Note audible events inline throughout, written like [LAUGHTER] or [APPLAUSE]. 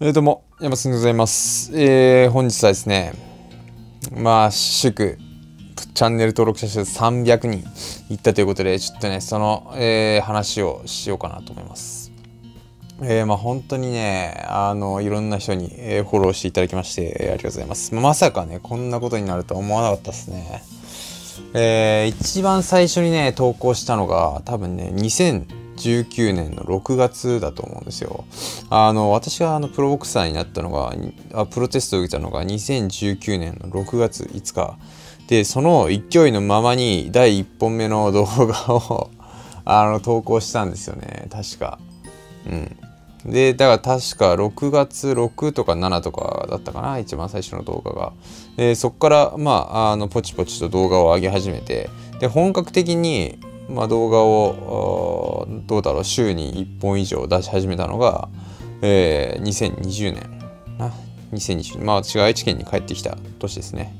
えー、どうも、山すでございます。えー、本日はですね、まあ、祝、チャンネル登録者数300人いったということで、ちょっとね、その、えー、話をしようかなと思います。えー、まあ本当にね、あの、いろんな人に、え、フォローしていただきまして、ありがとうございます。まさかね、こんなことになるとは思わなかったですね。えー、一番最初にね、投稿したのが、多分ね、2000、2019年の6月だと思うんですよ。あの、私があのプロボクサーになったのが、あプロテストを受けたのが2019年の6月5日。で、その勢いのままに第1本目の動画を [LAUGHS] あの、投稿したんですよね。確か。うん。で、だから確か6月6とか7とかだったかな、一番最初の動画が。で、そこから、まあ、あの、ポチポチと動画を上げ始めて、で、本格的に、まあ、動画をどうだろう週に1本以上出し始めたのが、えー、2020年な。2020年。まあ私が愛知県に帰ってきた年ですね。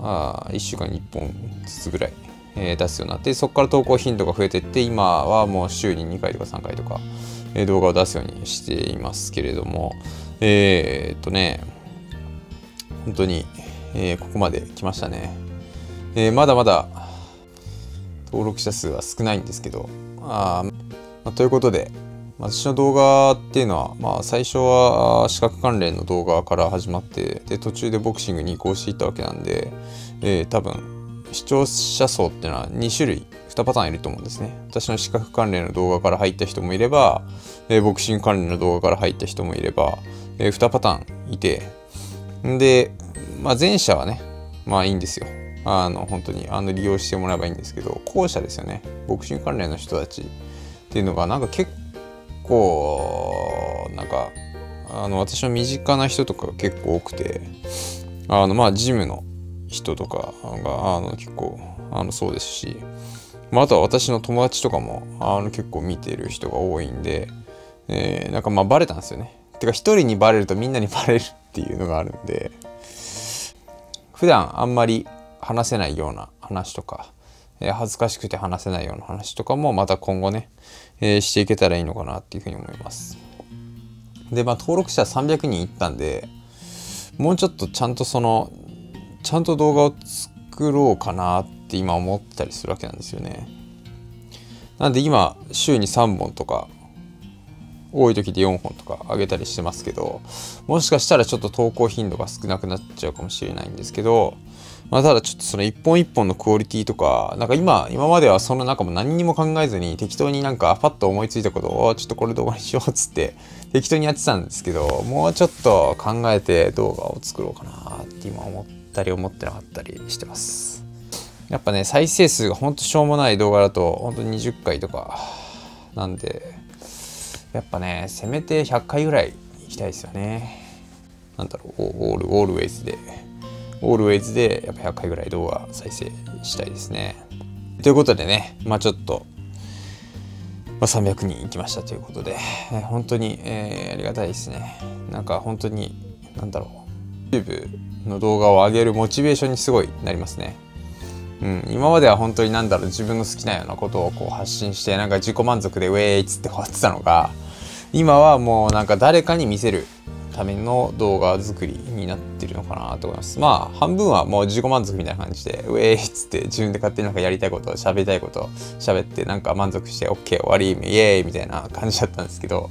あ1週間に1本ずつぐらい、えー、出すようになってそこから投稿頻度が増えていって今はもう週に2回とか3回とか、えー、動画を出すようにしていますけれどもえー、っとね本当に、えー、ここまで来ましたね、えー、まだまだ登録者数は少ないんですけどあ、まあ、ということで私の動画っていうのは、まあ、最初は資格関連の動画から始まってで途中でボクシングに移行していったわけなんで、えー、多分視聴者層っていうのは2種類2パターンいると思うんですね。私の資格関連の動画から入った人もいれば、えー、ボクシング関連の動画から入った人もいれば、えー、2パターンいてで、まあ、前者はねまあいいんですよ。あの本当にあの利用してもらえばいいんですけど後者ですよねボクシング関連の人たちっていうのがなんか結構なんかあの私の身近な人とかが結構多くてあのまあジムの人とかがあの結構あのそうですし、まあ、あとは私の友達とかもあの結構見てる人が多いんで、えー、なんかまあバレたんですよね。てか一人にバレるとみんなにバレるっていうのがあるんで普段あんまり話せないような話とか、えー、恥ずかしくて話せないような話とかもまた今後ね、えー、していけたらいいのかなっていうふうに思います。で、まあ登録者300人いったんで、もうちょっとちゃんとその、ちゃんと動画を作ろうかなって今思ったりするわけなんですよね。なんで今、週に3本とか、多い時で4本とか上げたりしてますけど、もしかしたらちょっと投稿頻度が少なくなっちゃうかもしれないんですけど、まあ、ただちょっとその一本一本のクオリティとか、なんか今、今まではその中も何にも考えずに適当になんかパッと思いついたことをちょっとこれ動画にしようっつって適当にやってたんですけど、もうちょっと考えて動画を作ろうかなって今思ったり思ってなかったりしてます。やっぱね、再生数がほんとしょうもない動画だとほんと20回とかなんで、やっぱね、せめて100回ぐらい行きたいですよね。なんだろう、オール、オールウェイズで。オールウェイズでやっぱ100回ぐらい動画再生したいですね。ということでね、まあちょっと、まあ、300人行きましたということで、え、本当に、えー、ありがたいですね。なんか本当に、なんだろう、YouTube の動画を上げるモチベーションにすごいなりますね。うん、今までは本当になんだろう自分の好きなようなことをこう発信してなんか自己満足でウェイっつって終わってたのが今はもうなんか誰かに見せるための動画作りになってるのかなと思います。まあ、半分はもう自己満足みたいな感じで、ウェイっつって自分で勝手になんかやりたいこと、喋りたいこと、喋ってなんか満足して OK 終わり、イエーイみたいな感じだったんですけど、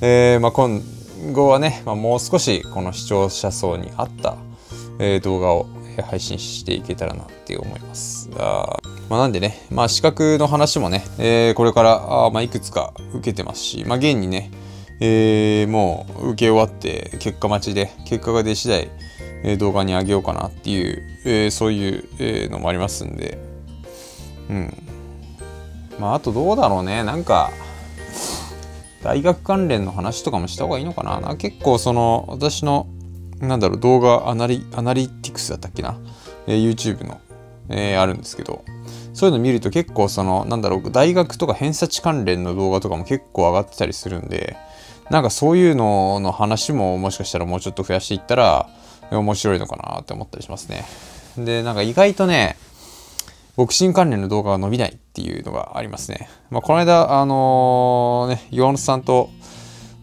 えー、まあ今後はね、まあ、もう少しこの視聴者層に合った、えー、動画を配信していけたらなって思います。あまあ、なんでね、まあ資格の話もね、えー、これからあまあいくつか受けてますし、まあ現にね、えー、もう受け終わって結果待ちで結果が出次第、えー、動画に上げようかなっていう、えー、そういう、えのもありますんで。うん。まああとどうだろうね。なんか大学関連の話とかもした方がいいのかな。な結構その私のなんだろう動画アナリアナリティクスだったっけな、えー、YouTube の、えー、あるんですけど。そういうの見ると結構そのなんだろう大学とか偏差値関連の動画とかも結構上がってたりするんでなんかそういうのの話ももしかしたらもうちょっと増やしていったら面白いのかなって思ったりしますね。で、なんか意外とね、ボクシング関連の動画が伸びないっていうのがありますね。まあ、この間、あのー、ね、岩本さんと、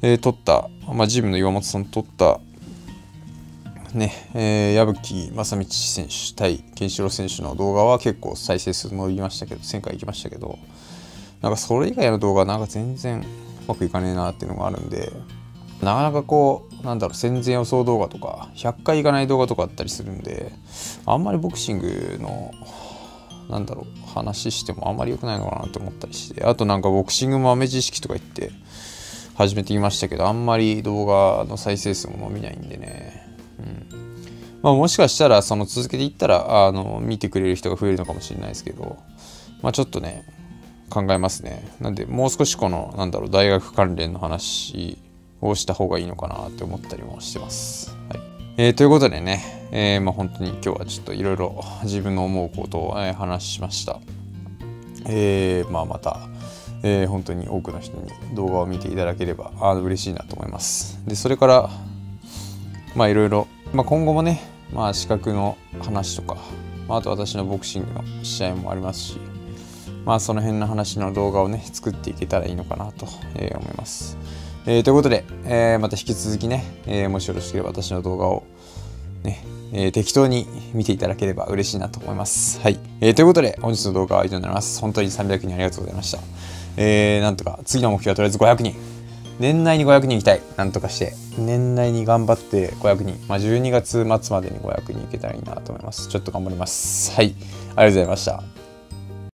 えー、撮った、まあ、ジムの岩本さんと撮ったね、えー、矢吹正道選手対ケンシロウ選手の動画は結構再生数伸びましたけど、1000回行きましたけど、なんかそれ以外の動画なんか全然まくいかねえなっていうのがあるんで、なかなかこう、なんだろう、戦前予想動画とか、100回いかない動画とかあったりするんで、あんまりボクシングの、なんだろう、話してもあんまり良くないのかなと思ったりして、あとなんかボクシング豆知識とか言って始めてきましたけど、あんまり動画の再生数も伸びないんでね、うん。まあ、もしかしたらその続けていったらあの見てくれる人が増えるのかもしれないですけど、まあ、ちょっとね考えますね。なんでもう少しこのなんだろう大学関連の話をした方がいいのかなって思ったりもしてます、はい。えー、ということでね、えー、まあ、本当に今日はちょっといろいろ自分の思うことを、え話しました。えー、まあ、またえー、本当に多くの人に動画を見ていただければあ嬉しいなと思います。で、それから、まあいろいろ、まあ、今後もね、まあ、資格の話とか、まあ、あと私のボクシングの試合もありますし、まあ、その辺の話の動画をね、作っていけたらいいのかなと、えー、思います。えー、ということで、えー、また引き続きね、えもしよろしければ私の動画をね、え適当に見ていただければ嬉しいなと思います。はい。えということで、本日の動画は以上になります。本当に300人ありがとうございました。えなんとか、次の目標はとりあえず500人。年内に500人行きたい。なんとかして。年内に頑張って500人。まあ、12月末までに500人行けたらいいなと思います。ちょっと頑張ります。はい。ありがとうございました。